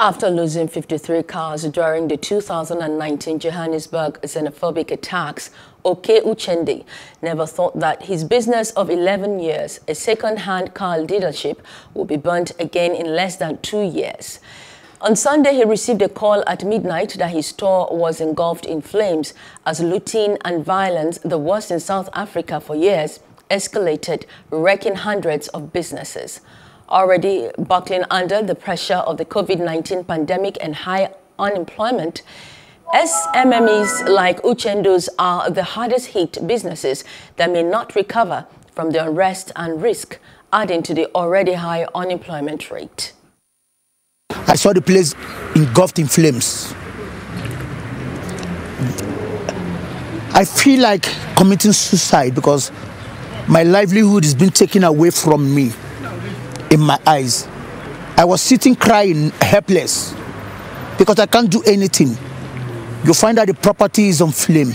After losing 53 cars during the 2019 Johannesburg xenophobic attacks, Okey Uchendu never thought that his business of 11 years, a second-hand car dealership, would be burnt again in less than two years. On Sunday, he received a call at midnight that his store was engulfed in flames as looting and violence, the worst in South Africa for years, escalated, wrecking hundreds of businesses already buckling under the pressure of the COVID-19 pandemic and high unemployment, SMMEs like Uchendu's are the hardest hit businesses that may not recover from the unrest and risk, adding to the already high unemployment rate. I saw the place engulfed in flames. I feel like committing suicide because my livelihood is being taken away from me in my eyes. I was sitting crying, helpless, because I can't do anything. You find that the property is on flame.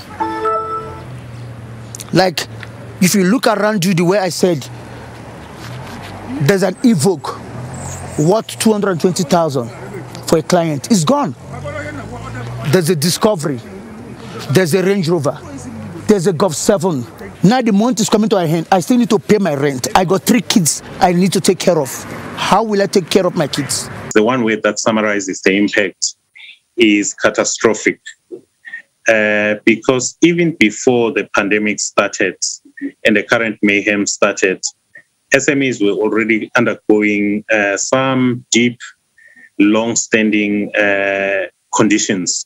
Like, if you look around you the way I said, there's an Evoque worth 220,000 for a client. It's gone. There's a Discovery. There's a Range Rover. There's a Golf 7 now the month is coming to an end. I still need to pay my rent. I got three kids I need to take care of. How will I take care of my kids? The one way that summarizes the impact is catastrophic. Uh, because even before the pandemic started and the current mayhem started, SMEs were already undergoing uh, some deep, long standing uh, conditions.